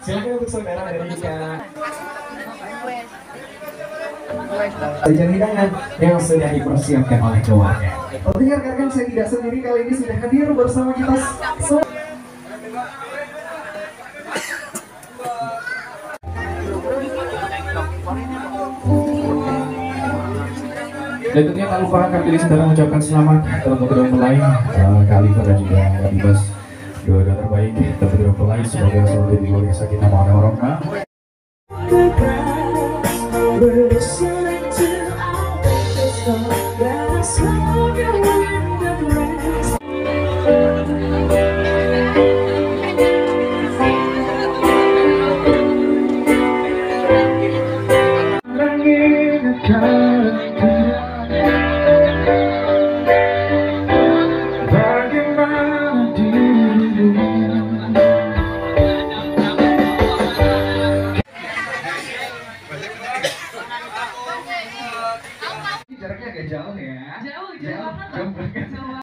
Silakan untuk saudara dari Wes. Jajan hidangan yang sudah dipersiapkan oleh keluarga. Tentunya rekan saya tidak sendiri kali ini sudah hadir bersama kita semua. Dan tentunya tak lupa kami sedang mengucapkan selamat kedua mempelai uh, Khalifah dan juga Wadibas dua-dua terbaik untuk kedua mempelai semoga selalu di luar sakinah mawaddah warahmah. Bagaimana Jaraknya agak jauh ya. Jauh, jauh banget. Jauh banget. Jauh